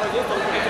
proyecto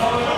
Oh, no.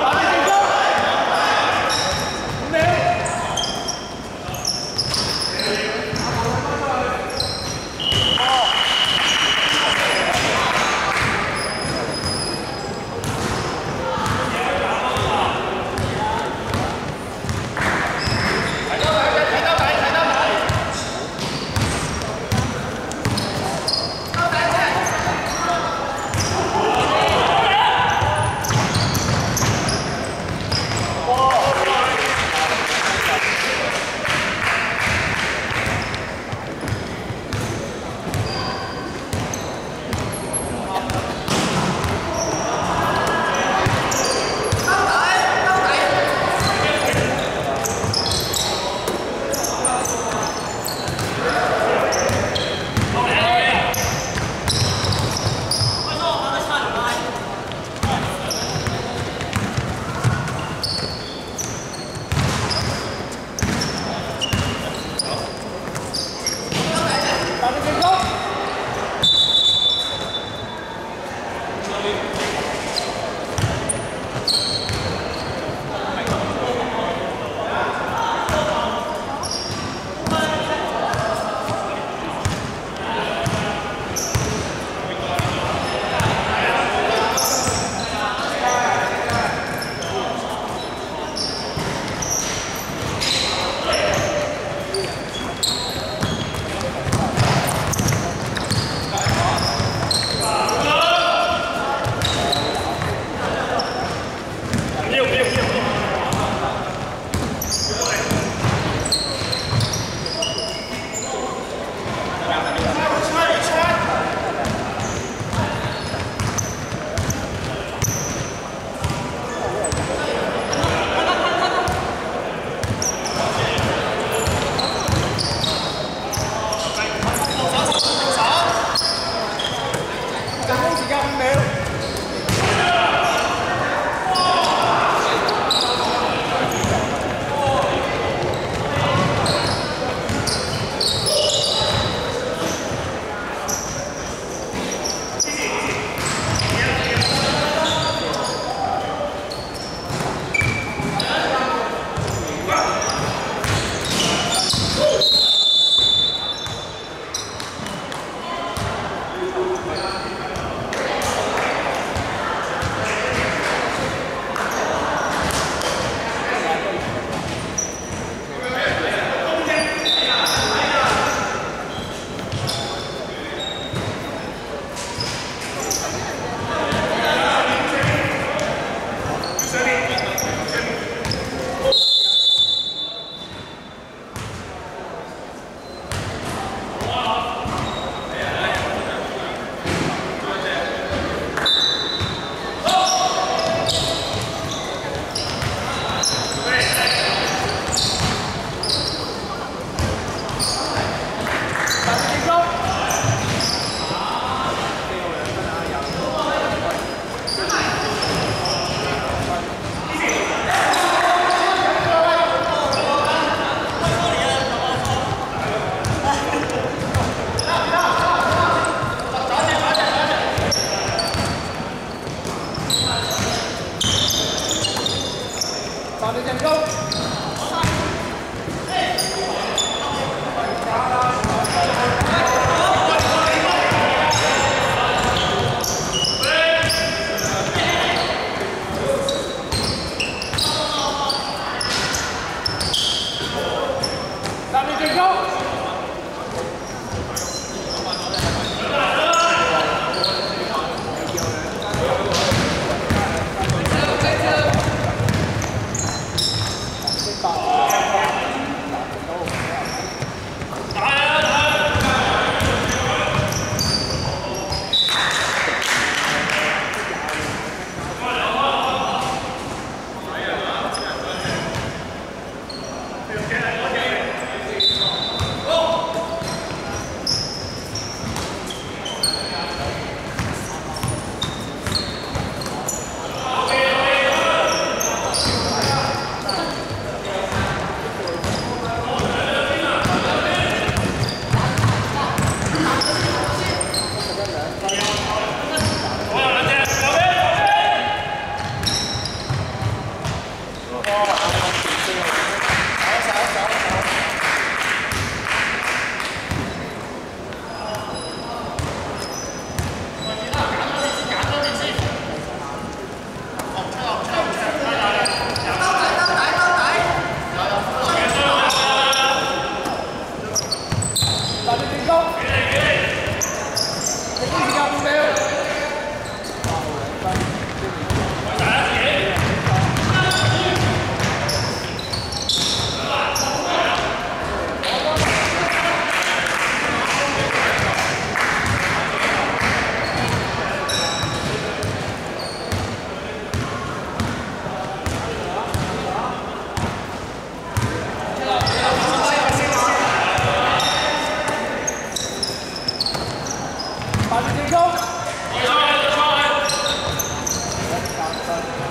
對嘅